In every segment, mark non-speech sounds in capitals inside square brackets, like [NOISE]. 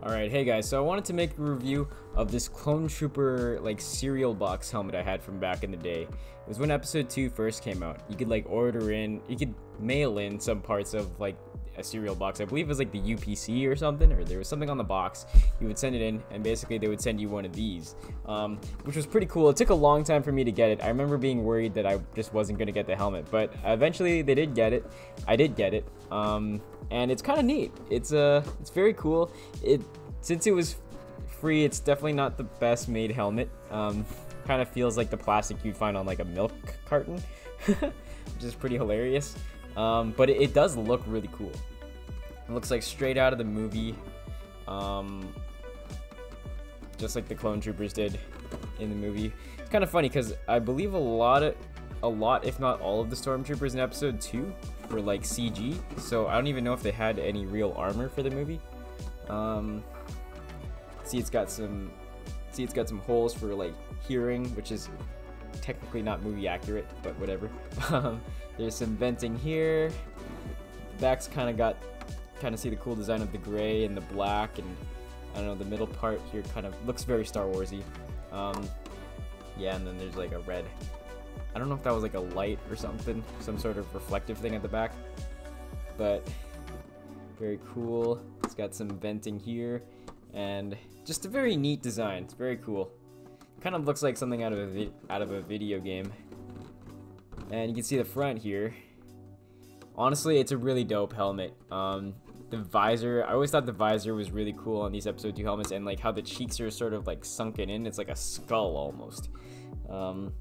Alright, hey guys, so I wanted to make a review of this Clone Trooper, like, cereal box helmet I had from back in the day. It was when episode 2 first came out. You could, like, order in, you could mail in some parts of, like, a cereal box. I believe it was, like, the UPC or something, or there was something on the box. You would send it in, and basically they would send you one of these, um, which was pretty cool. It took a long time for me to get it. I remember being worried that I just wasn't going to get the helmet, but eventually they did get it. I did get it. Um, and it's kind of neat. It's uh, it's very cool. It since it was free, it's definitely not the best made helmet. Um, kind of feels like the plastic you'd find on like a milk carton, [LAUGHS] which is pretty hilarious. Um, but it, it, does look really cool. It looks like straight out of the movie, um, just like the Clone Troopers did in the movie. It's kind of funny because I believe a lot of, a lot, if not all of the Stormtroopers in Episode Two were like CG, so I don't even know if they had any real armor for the movie. Um, see, it's got some, see, it's got some holes for like hearing, which is technically not movie accurate, but whatever. Um, [LAUGHS] there's some venting here. Back's kind of got, kind of see the cool design of the gray and the black, and I don't know, the middle part here kind of looks very Star Warsy. Um, yeah, and then there's like a red I don't know if that was like a light or something, some sort of reflective thing at the back, but very cool. It's got some venting here, and just a very neat design. It's very cool. Kind of looks like something out of a out of a video game. And you can see the front here. Honestly, it's a really dope helmet. Um, the visor, I always thought the visor was really cool on these episode 2 helmets, and like how the cheeks are sort of like sunken in. It's like a skull almost. Um,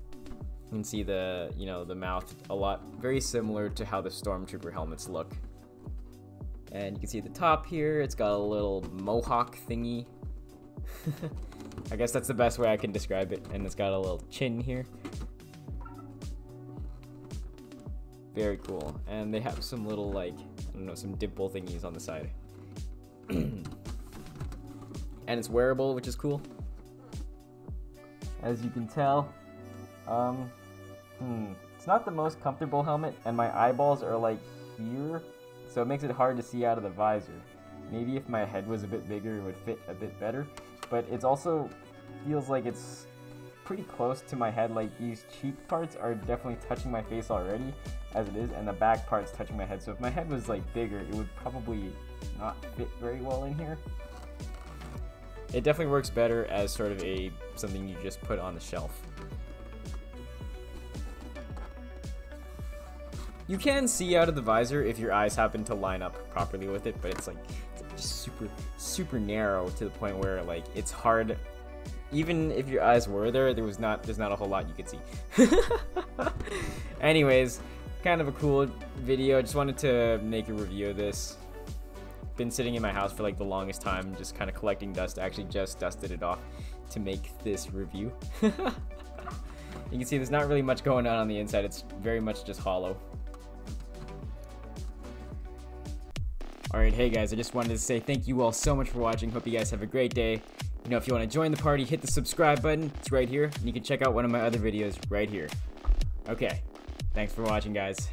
you can see the, you know, the mouth a lot, very similar to how the Stormtrooper helmets look. And you can see the top here, it's got a little mohawk thingy. [LAUGHS] I guess that's the best way I can describe it. And it's got a little chin here. Very cool. And they have some little, like, I don't know, some dimple thingies on the side. [CLEARS THROAT] and it's wearable, which is cool. As you can tell, um, hmm. It's not the most comfortable helmet, and my eyeballs are like here, so it makes it hard to see out of the visor. Maybe if my head was a bit bigger, it would fit a bit better, but it's also feels like it's pretty close to my head. Like these cheek parts are definitely touching my face already, as it is, and the back part's touching my head. So if my head was like bigger, it would probably not fit very well in here. It definitely works better as sort of a something you just put on the shelf. You can see out of the visor if your eyes happen to line up properly with it, but it's like super, super narrow to the point where like it's hard. Even if your eyes were there, there was not there's not a whole lot you could see. [LAUGHS] Anyways, kind of a cool video. I just wanted to make a review of this. Been sitting in my house for like the longest time, just kind of collecting dust. I actually just dusted it off to make this review. [LAUGHS] you can see there's not really much going on on the inside. It's very much just hollow. Alright, hey guys, I just wanted to say thank you all so much for watching. Hope you guys have a great day. You know, if you want to join the party, hit the subscribe button. It's right here. And you can check out one of my other videos right here. Okay. Thanks for watching, guys.